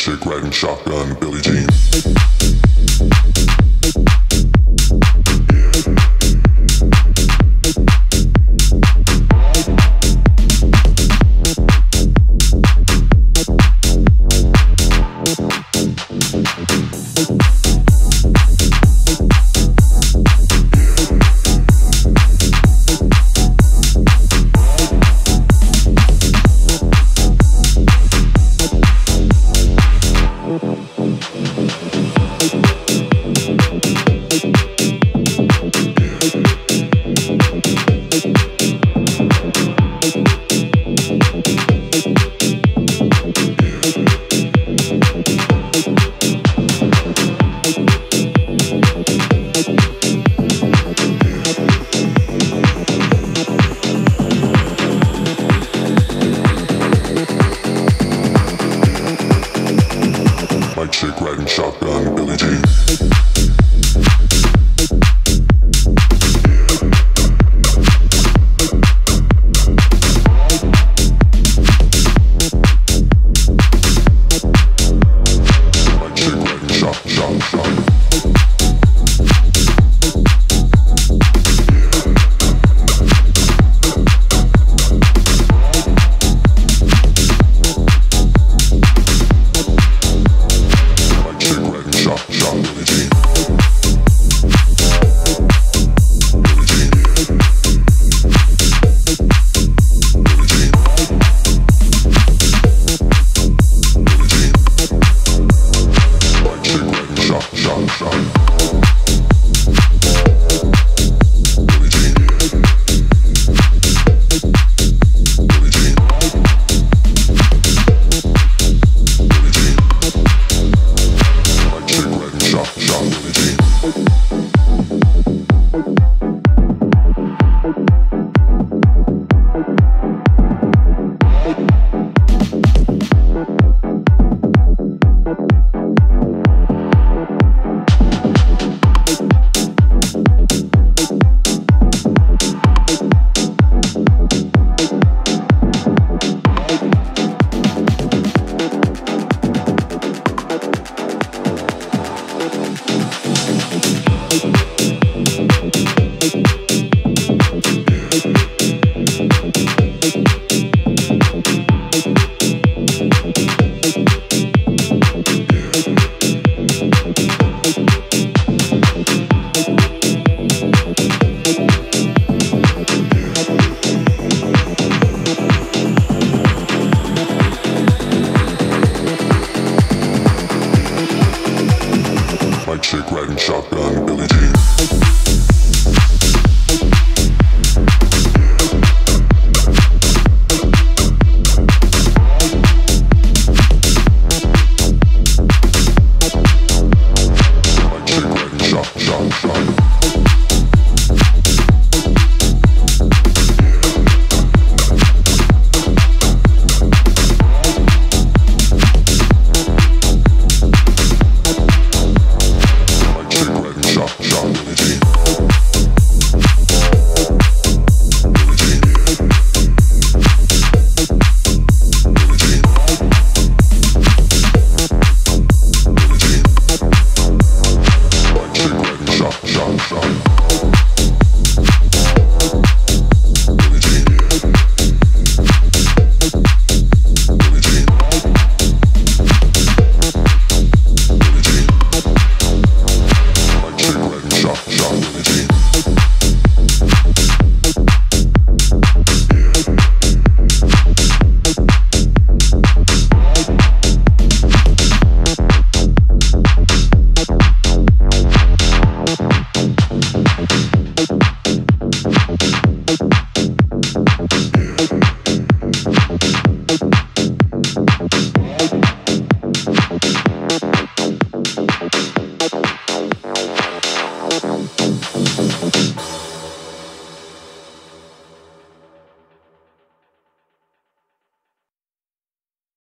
Chick riding shotgun, Billie Jean. Chick riding shotgun, Billie Jean. Schon.